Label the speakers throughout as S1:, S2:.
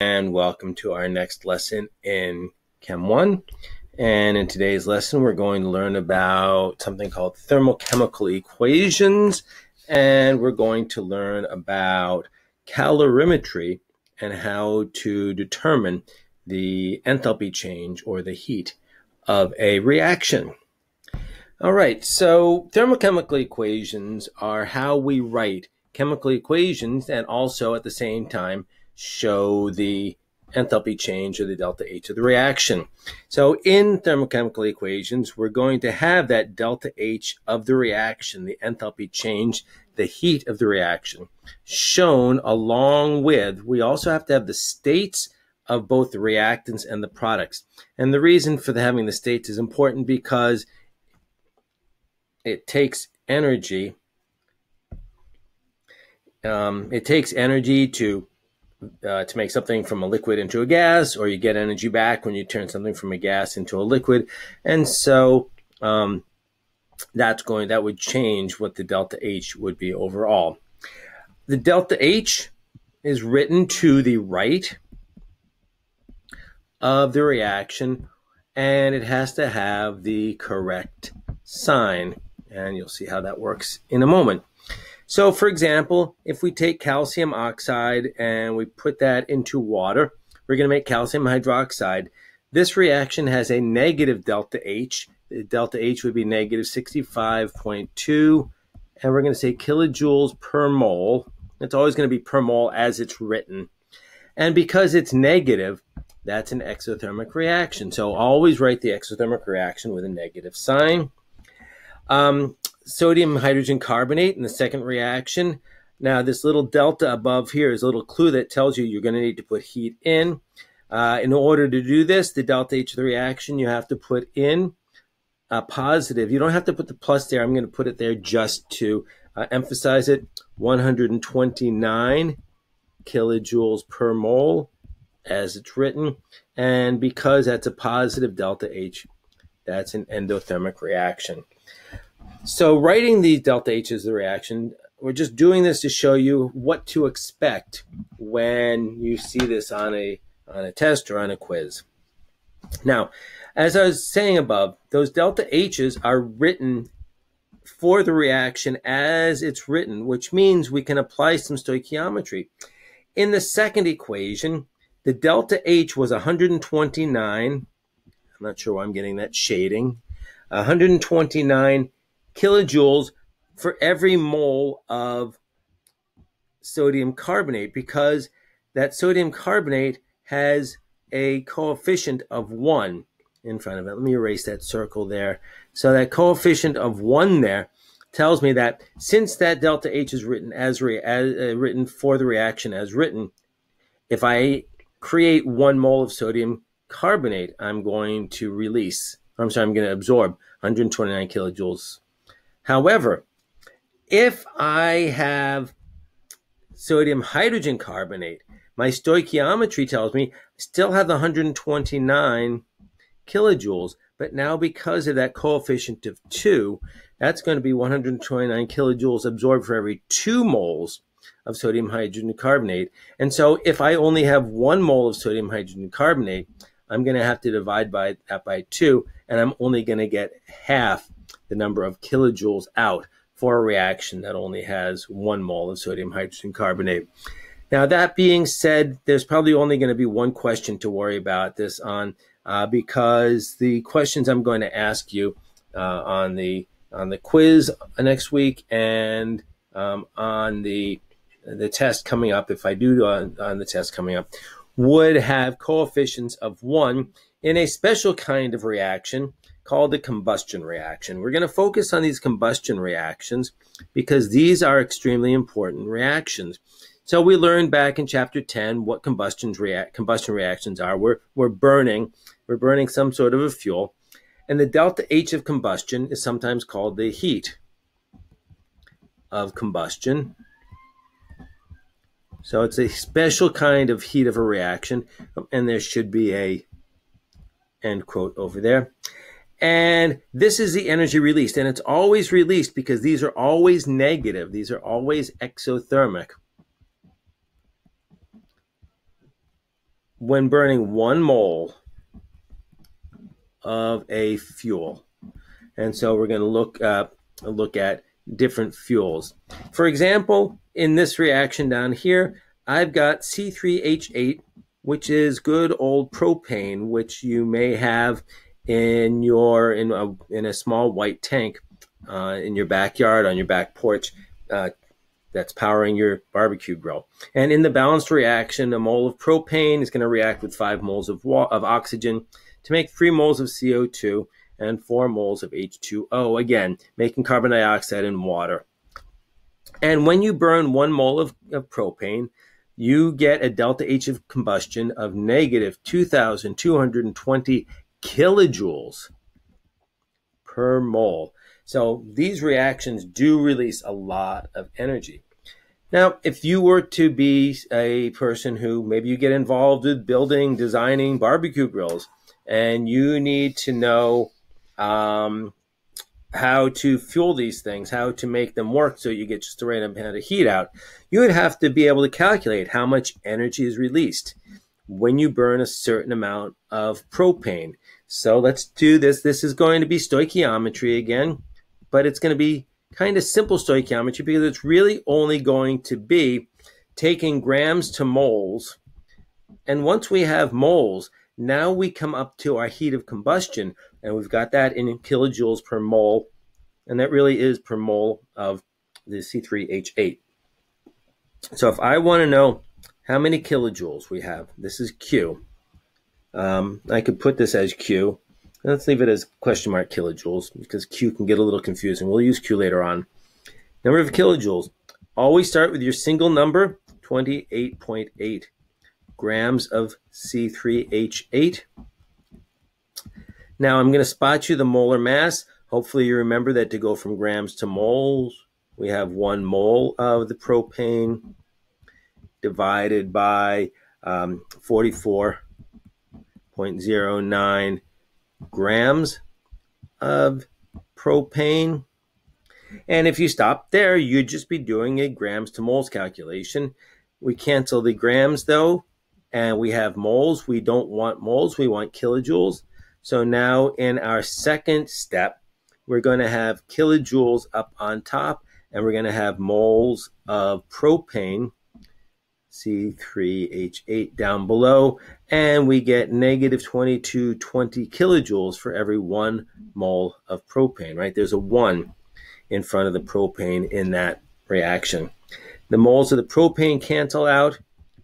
S1: and welcome to our next lesson in Chem 1. And in today's lesson, we're going to learn about something called thermochemical equations, and we're going to learn about calorimetry and how to determine the enthalpy change or the heat of a reaction. All right, so thermochemical equations are how we write chemical equations and also at the same time show the enthalpy change or the delta H of the reaction. So in thermochemical equations, we're going to have that delta H of the reaction, the enthalpy change, the heat of the reaction, shown along with, we also have to have the states of both the reactants and the products. And the reason for the, having the states is important because it takes energy. Um, it takes energy to uh, to make something from a liquid into a gas, or you get energy back when you turn something from a gas into a liquid. And so um, that's going that would change what the delta H would be overall. The delta H is written to the right of the reaction, and it has to have the correct sign. And you'll see how that works in a moment. So, for example, if we take calcium oxide and we put that into water, we're going to make calcium hydroxide. This reaction has a negative delta H. The delta H would be negative 65.2, and we're going to say kilojoules per mole. It's always going to be per mole as it's written. And because it's negative, that's an exothermic reaction. So always write the exothermic reaction with a negative sign. Um, sodium hydrogen carbonate in the second reaction. Now, this little delta above here is a little clue that tells you you're going to need to put heat in. Uh, in order to do this, the delta H of the reaction, you have to put in a positive. You don't have to put the plus there. I'm going to put it there just to uh, emphasize it. 129 kilojoules per mole as it's written. And because that's a positive delta H, that's an endothermic reaction. So writing these delta H's of the reaction, we're just doing this to show you what to expect when you see this on a on a test or on a quiz. Now, as I was saying above, those delta H's are written for the reaction as it's written, which means we can apply some stoichiometry. In the second equation, the delta H was 129. I'm not sure why I'm getting that shading. 129 kilojoules for every mole of sodium carbonate because that sodium carbonate has a coefficient of 1 in front of it. Let me erase that circle there. So that coefficient of 1 there tells me that since that delta H is written as, re, as uh, written for the reaction as written, if I create 1 mole of sodium carbonate, I'm going to release, I'm sorry, I'm going to absorb 129 kilojoules However, if I have sodium hydrogen carbonate, my stoichiometry tells me I still have the 129 kilojoules, but now because of that coefficient of 2, that's going to be 129 kilojoules absorbed for every 2 moles of sodium hydrogen carbonate. And so if I only have 1 mole of sodium hydrogen carbonate, I'm going to have to divide by that by 2, and I'm only going to get half the number of kilojoules out for a reaction that only has one mole of sodium hydrogen carbonate. Now, that being said, there's probably only going to be one question to worry about this on uh, because the questions I'm going to ask you uh, on the on the quiz next week and um, on the the test coming up, if I do on, on the test coming up, would have coefficients of one in a special kind of reaction called the combustion reaction. We're going to focus on these combustion reactions because these are extremely important reactions. So we learned back in chapter 10 what combustion, combustion reactions are. We're, we're burning, we're burning some sort of a fuel. And the delta H of combustion is sometimes called the heat of combustion. So it's a special kind of heat of a reaction, and there should be a end quote over there. And this is the energy released. And it's always released because these are always negative. These are always exothermic. when burning one mole of a fuel. And so we're going to look uh, look at different fuels. For example, in this reaction down here, I've got C3H8, which is good old propane, which you may have in your in a, in a small white tank uh, in your backyard on your back porch. Uh, that's powering your barbecue grill. And in the balanced reaction, a mole of propane is going to react with five moles of, wa- of oxygen to make three moles of CO2 and four moles of H2O, again, making carbon dioxide and water. And when you burn one mole of, of propane, you get a delta H of combustion of negative 2,220 kilojoules per mole. So these reactions do release a lot of energy. Now, if you were to be a person who maybe you get involved with building, designing barbecue grills, and you need to know um, how to fuel these things, how to make them work so you get just the right amount of heat out, you would have to be able to calculate how much energy is released when you burn a certain amount of propane. So let's do this. This is going to be stoichiometry again, but it's going to be kind of simple stoichiometry because it's really only going to be taking grams to moles. And once we have moles, now we come up to our heat of combustion, and we've got that in kilojoules per mole, and that really is per mole of the C3H8. So if I want to know how many kilojoules we have, this is Q. Um, I could put this as Q. Let's leave it as question mark kilojoules because Q can get a little confusing. We'll use Q later on. Number of kilojoules. Always start with your single number, 28.8 grams of C3H8. Now I'm going to spot you the molar mass. Hopefully you remember that to go from grams to moles, we have one mole of the propane divided by um, 44.09 grams of propane. And if you stop there, you'd just be doing a grams to moles calculation. We cancel the grams though, and we have moles. We don't want moles, we want kilojoules. So now in our second step, we're going to have kilojoules up on top, and we're going to have moles of propane, C3H8 down below, and we get negative 2220 kilojoules for every one mole of propane, right? There's a one in front of the propane in that reaction. The moles of the propane cancel out,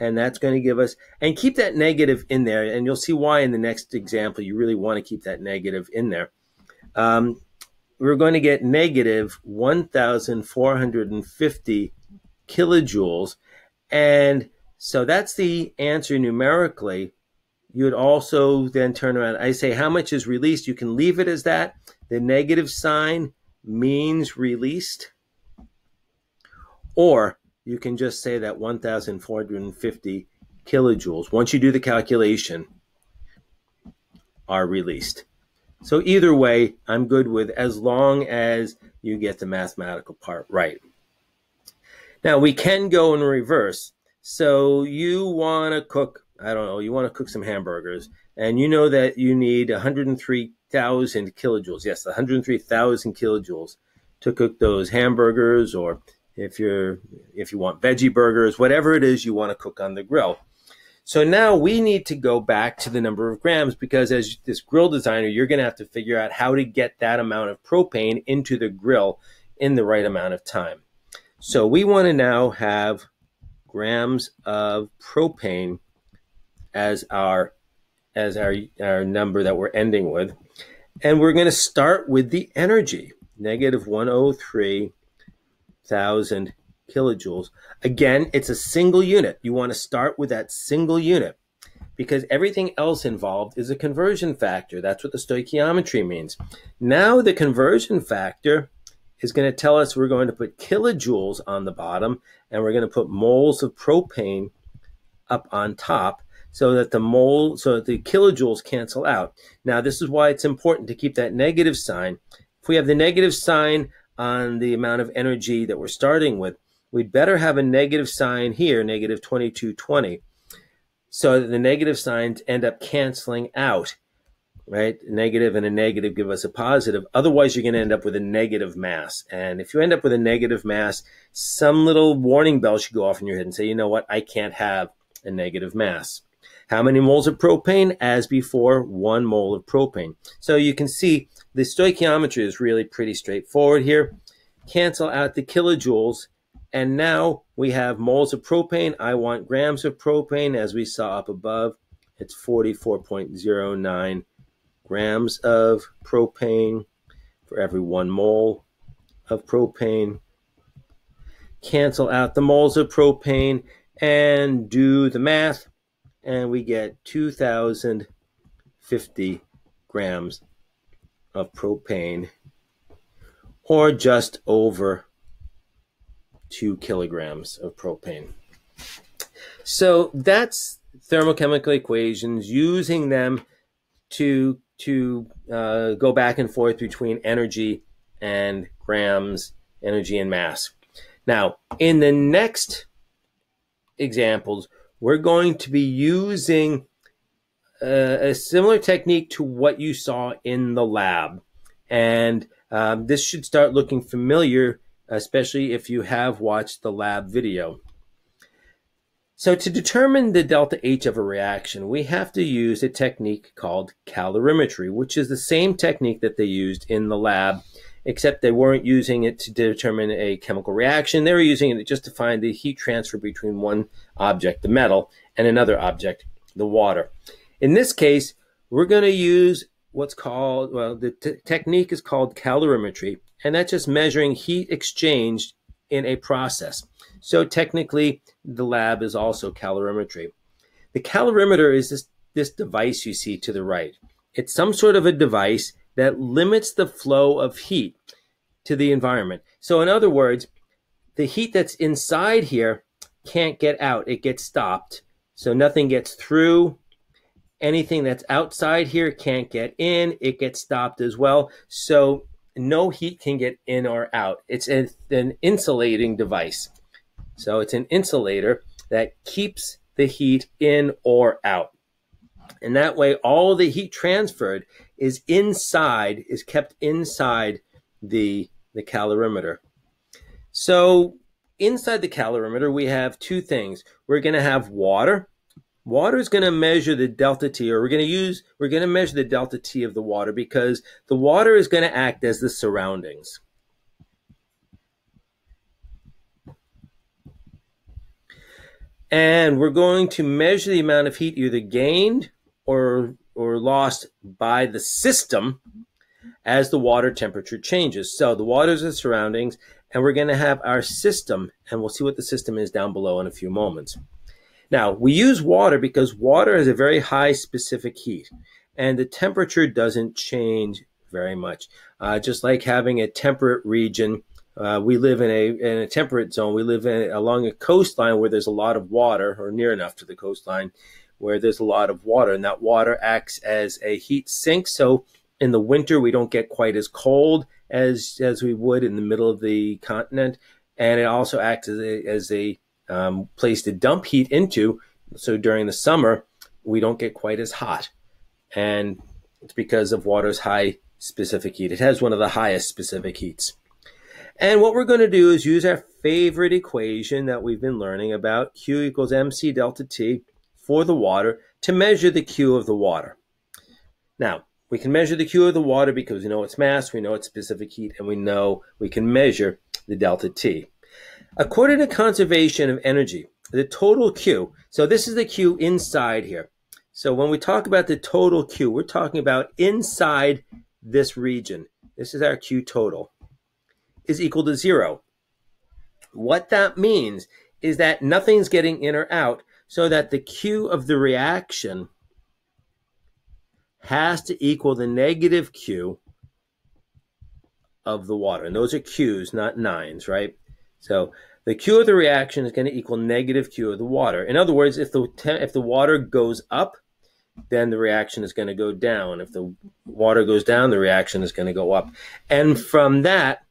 S1: and that's going to give us and keep that negative in there and you'll see why in the next example you really want to keep that negative in there um, we're going to get negative 1450 kilojoules and so that's the answer numerically you would also then turn around i say how much is released you can leave it as that the negative sign means released or you can just say that 1,450 kilojoules, once you do the calculation, are released. So either way, I'm good with as long as you get the mathematical part right. Now we can go in reverse. So you want to cook, I don't know, you want to cook some hamburgers and you know that you need 103,000 kilojoules. Yes, 103,000 kilojoules to cook those hamburgers or if you're if you want veggie burgers, whatever it is you want to cook on the grill. So now we need to go back to the number of grams because as this grill designer, you're going to have to figure out how to get that amount of propane into the grill in the right amount of time. So we want to now have grams of propane as our as our our number that we're ending with. And we're going to start with the energy, negative 103 thousand kilojoules. Again, it's a single unit. You want to start with that single unit because everything else involved is a conversion factor. That's what the stoichiometry means. Now the conversion factor is going to tell us we're going to put kilojoules on the bottom and we're going to put moles of propane up on top so that the mole so that the kilojoules cancel out. Now this is why it's important to keep that negative sign. If we have the negative sign on the amount of energy that we're starting with, we'd better have a negative sign here, negative 2220. so that the negative signs end up canceling out right? A negative and a negative give us a positive. Otherwise, you're going to end up with a negative mass. And if you end up with a negative mass, some little warning bell should go off in your head and say, you know what? I can't have a negative mass. How many moles of propane? As before, one mole of propane. So you can see the stoichiometry is really pretty straightforward here. Cancel out the kilojoules. And now we have moles of propane. I want grams of propane, as we saw up above. It's 44.09 grams of propane for every one mole of propane. Cancel out the moles of propane and do the math, and we get 2,050 grams of propane, or just over two kilograms of propane. So that's thermochemical equations, using them to to uh, go back and forth between energy and grams, energy and mass. Now, in the next examples, we're going to be using uh, a similar technique to what you saw in the lab. And um, this should start looking familiar, especially if you have watched the lab video. So to determine the delta H of a reaction, we have to use a technique called calorimetry, which is the same technique that they used in the lab, except they weren't using it to determine a chemical reaction. They were using it just to find the heat transfer between one object, the metal, and another object, the water. In this case, we're going to use what's called, well, the technique is called calorimetry, and that's just measuring heat exchanged in a process. So technically, the lab is also calorimetry. The calorimeter is this, this device you see to the right. It's some sort of a device that limits the flow of heat to the environment. So in other words, the heat that's inside here can't get out. It gets stopped. So nothing gets through. Anything that's outside here can't get in. It gets stopped as well. So no heat can get in or out. It's an insulating device. So it's an insulator that keeps the heat in or out. And that way, all the heat transferred is inside, is kept inside the, the calorimeter. So inside the calorimeter, we have two things. We're going to have water, Water is going to measure the delta T, or we're going to use, we're going to measure the delta T of the water because the water is going to act as the surroundings. And we're going to measure the amount of heat either gained or, or lost by the system as the water temperature changes. So the water is the surroundings, and we're going to have our system, and we'll see what the system is down below in a few moments. Now, we use water because water has a very high specific heat and the temperature doesn't change very much. Uh, just like having a temperate region, uh, we live in a, in a temperate zone. We live in, along a coastline where there's a lot of water or near enough to the coastline where there's a lot of water and that water acts as a heat sink. So in the winter, we don't get quite as cold as, as we would in the middle of the continent. And it also acts as a, as a um, place to dump heat into. So during the summer, we don't get quite as hot. And it's because of water's high specific heat. It has one of the highest specific heats. And what we're going to do is use our favorite equation that we've been learning about, Q equals mc delta T for the water, to measure the Q of the water. Now, we can measure the Q of the water because we know its mass, we know its specific heat, and we know we can measure the delta T. According to conservation of energy, the total Q, so this is the Q inside here. So when we talk about the total Q, we're talking about inside this region. This is our Q total, is equal to zero. What that means is that nothing's getting in or out, so that the Q of the reaction has to equal the negative Q of the water. And those are Q's, not nines, right? So the Q of the reaction is going to equal negative Q of the water. In other words, if the if the water goes up, then the reaction is going to go down. If the water goes down, the reaction is going to go up. And from that,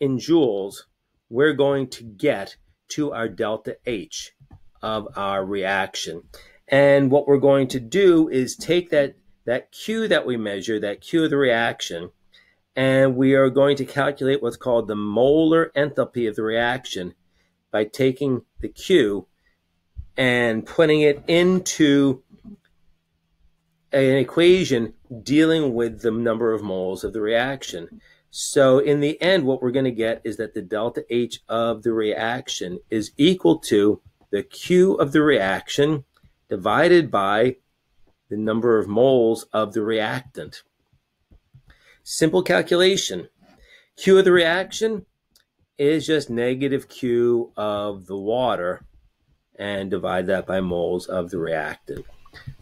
S1: in joules, we're going to get to our delta H of our reaction. And what we're going to do is take that, that Q that we measure, that Q of the reaction, and we are going to calculate what's called the molar enthalpy of the reaction by taking the Q and putting it into an equation dealing with the number of moles of the reaction. So in the end, what we're going to get is that the delta H of the reaction is equal to the Q of the reaction divided by the number of moles of the reactant. Simple calculation. Q of the reaction is just negative Q of the water and divide that by moles of the reactant.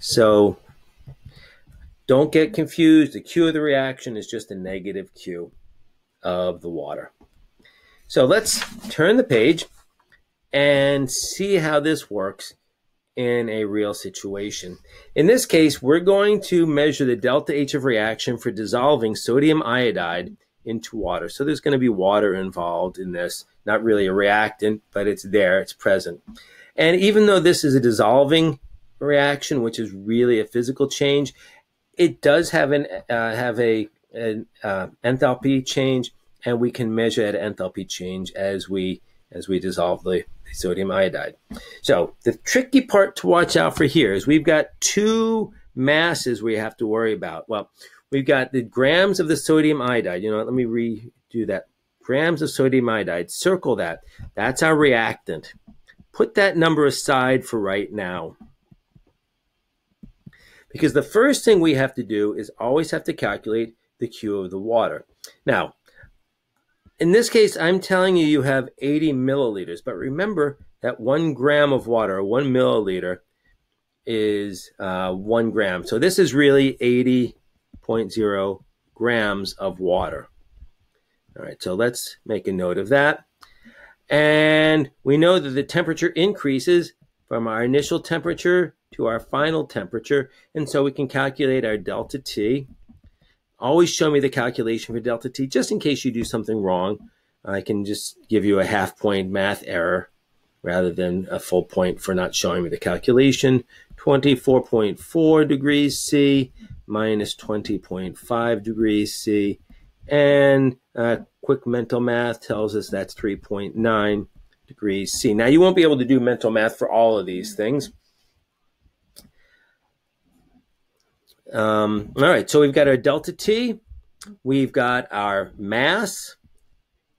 S1: So don't get confused. The Q of the reaction is just a negative Q of the water. So let's turn the page and see how this works in a real situation. In this case, we're going to measure the delta H of reaction for dissolving sodium iodide into water. So there's going to be water involved in this, not really a reactant, but it's there, it's present. And even though this is a dissolving reaction, which is really a physical change, it does have an uh, have a an uh, enthalpy change, and we can measure that enthalpy change as we as we dissolve the, the sodium iodide. So the tricky part to watch out for here is we've got two masses we have to worry about. Well, we've got the grams of the sodium iodide. You know, let me redo that. Grams of sodium iodide. Circle that. That's our reactant. Put that number aside for right now. Because the first thing we have to do is always have to calculate the Q of the water. Now, in this case, I'm telling you you have 80 milliliters, but remember that one gram of water, one milliliter, is uh, one gram. So this is really 80.0 grams of water. All right, so let's make a note of that. And we know that the temperature increases from our initial temperature to our final temperature. And so we can calculate our delta T. Always show me the calculation for delta T, just in case you do something wrong. I can just give you a half point math error rather than a full point for not showing me the calculation. 24.4 degrees C minus 20.5 degrees C. And uh, quick mental math tells us that's 3.9 degrees C. Now, you won't be able to do mental math for all of these things. Um, all right, so we've got our delta T, we've got our mass.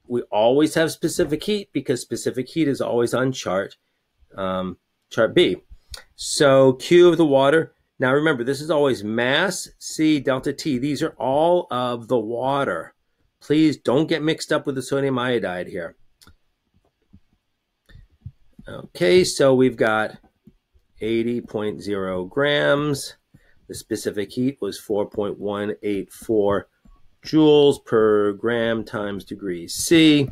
S1: We always have specific heat because specific heat is always on chart um, chart B. So Q of the water. Now remember, this is always mass C delta T. These are all of the water. Please don't get mixed up with the sodium iodide here. Okay, so we've got 80.0 grams. The specific heat was 4.184 joules per gram times degrees C.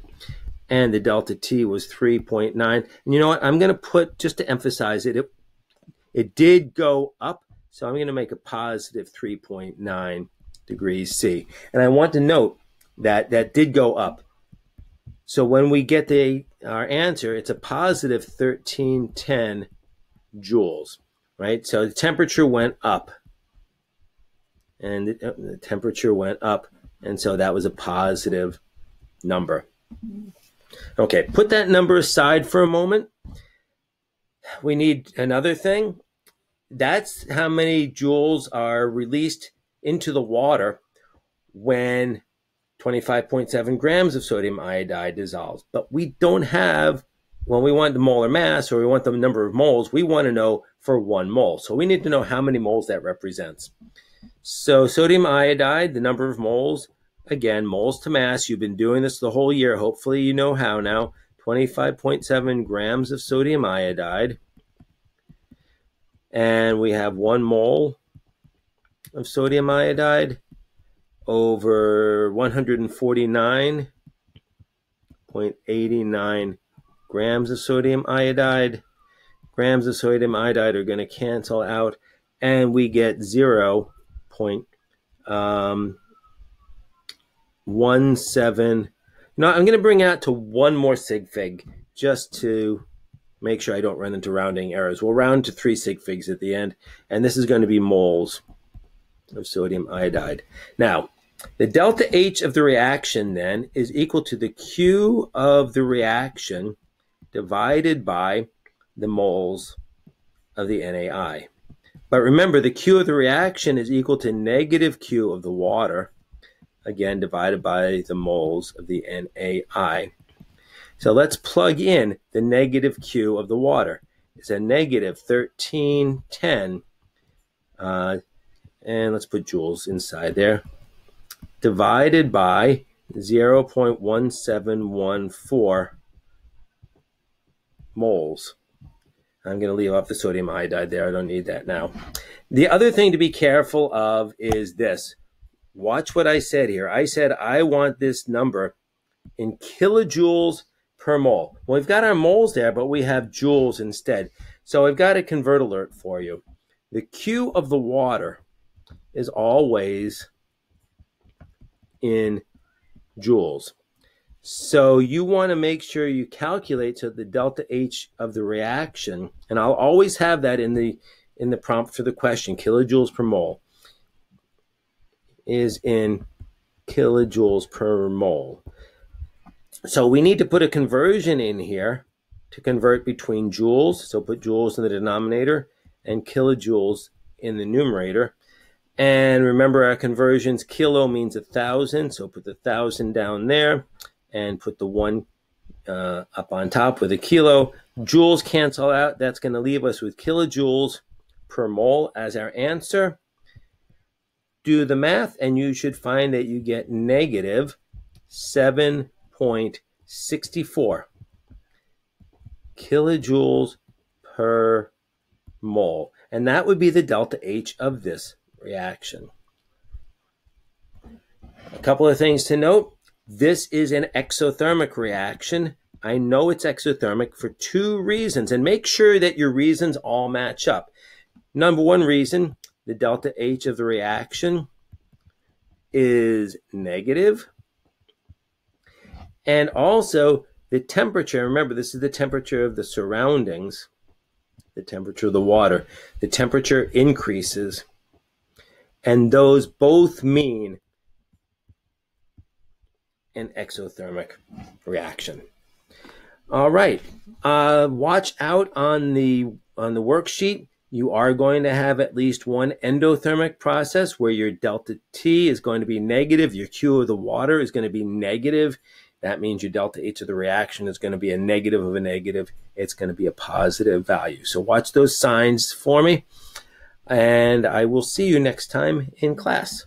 S1: And the delta T was 3.9. And you know what? I'm going to put, just to emphasize it, it, it did go up. So I'm going to make a positive 3.9 degrees C. And I want to note that that did go up. So when we get the our answer, it's a positive 1310 joules, right? So the temperature went up and the, uh, the temperature went up. And so that was a positive number. Okay, put that number aside for a moment. We need another thing. That's how many joules are released into the water when 25.7 grams of sodium iodide dissolves. But we don't have, when we want the molar mass or we want the number of moles, we want to know for one mole. So we need to know how many moles that represents. So sodium iodide, the number of moles, again, moles to mass. You've been doing this the whole year. Hopefully you know how now. 25.7 grams of sodium iodide. And we have one mole of sodium iodide over 149.89 grams of sodium iodide. Grams of sodium iodide are going to cancel out, and we get zero point um, one seven. Now I'm going to bring out to one more sig fig just to make sure I don't run into rounding errors. We'll round to three sig figs at the end, and this is going to be moles of sodium iodide. Now, the delta H of the reaction then is equal to the Q of the reaction divided by the moles of the NaI. But remember, the Q of the reaction is equal to negative Q of the water, again, divided by the moles of the NaI. So let's plug in the negative Q of the water. It's a negative 1310, uh, and let's put joules inside there, divided by 0.1714 moles. I'm going to leave off the sodium iodide there. I don't need that now. The other thing to be careful of is this. Watch what I said here. I said I want this number in kilojoules per mole. Well, we've got our moles there, but we have joules instead. So I've got a convert alert for you. The Q of the water is always in joules. So you want to make sure you calculate so the delta H of the reaction, and I'll always have that in the in the prompt for the question, kilojoules per mole, is in kilojoules per mole. So we need to put a conversion in here to convert between joules. So put joules in the denominator and kilojoules in the numerator. And remember our conversions, kilo means a thousand. So put the thousand down there and put the one uh, up on top with a kilo. Joules cancel out. That's going to leave us with kilojoules per mole as our answer. Do the math, and you should find that you get negative 7.64 kilojoules per mole. And that would be the delta H of this reaction. A couple of things to note. This is an exothermic reaction. I know it's exothermic for two reasons, and make sure that your reasons all match up. Number one reason, the delta H of the reaction is negative. And also, the temperature, remember, this is the temperature of the surroundings, the temperature of the water. The temperature increases, and those both mean an exothermic reaction. All right. Uh, watch out on the on the worksheet. You are going to have at least one endothermic process where your delta T is going to be negative. Your Q of the water is going to be negative. That means your delta H of the reaction is going to be a negative of a negative. It's going to be a positive value. So watch those signs for me. And I will see you next time in class.